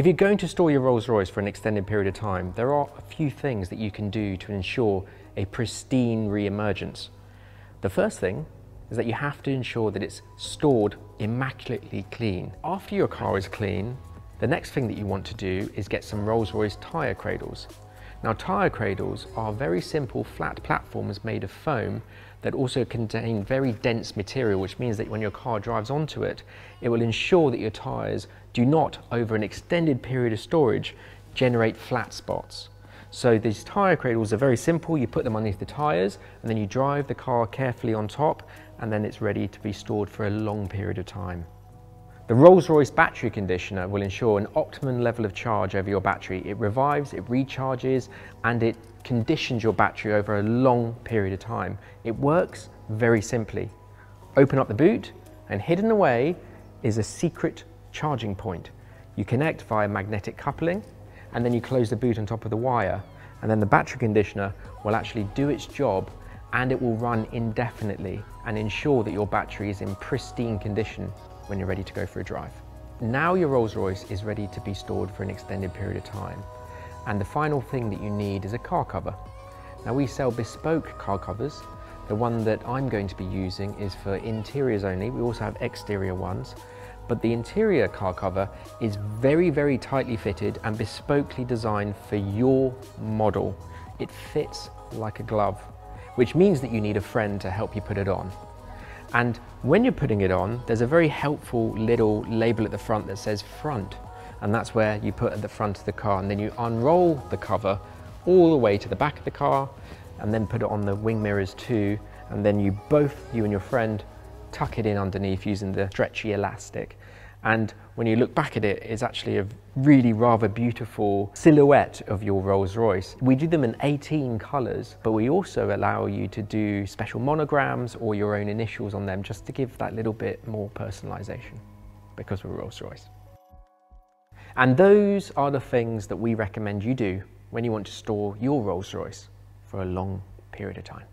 If you're going to store your Rolls Royce for an extended period of time, there are a few things that you can do to ensure a pristine re-emergence. The first thing is that you have to ensure that it's stored immaculately clean. After your car is clean, the next thing that you want to do is get some Rolls-Royce tyre cradles. Now tyre cradles are very simple flat platforms made of foam that also contain very dense material, which means that when your car drives onto it, it will ensure that your tyres do not, over an extended period of storage, generate flat spots. So these tyre cradles are very simple. You put them underneath the tyres and then you drive the car carefully on top and then it's ready to be stored for a long period of time. The Rolls-Royce battery conditioner will ensure an optimum level of charge over your battery. It revives, it recharges, and it conditions your battery over a long period of time. It works very simply. Open up the boot, and hidden away is a secret charging point. You connect via magnetic coupling, and then you close the boot on top of the wire, and then the battery conditioner will actually do its job and it will run indefinitely and ensure that your battery is in pristine condition when you're ready to go for a drive. Now your Rolls Royce is ready to be stored for an extended period of time. And the final thing that you need is a car cover. Now we sell bespoke car covers. The one that I'm going to be using is for interiors only. We also have exterior ones. But the interior car cover is very, very tightly fitted and bespokely designed for your model. It fits like a glove, which means that you need a friend to help you put it on. And when you're putting it on, there's a very helpful little label at the front that says front. And that's where you put at the front of the car. And then you unroll the cover all the way to the back of the car and then put it on the wing mirrors too. And then you both, you and your friend, tuck it in underneath using the stretchy elastic. And when you look back at it, it's actually a really rather beautiful silhouette of your Rolls Royce. We do them in 18 colors, but we also allow you to do special monograms or your own initials on them just to give that little bit more personalization because we're Rolls Royce. And those are the things that we recommend you do when you want to store your Rolls Royce for a long period of time.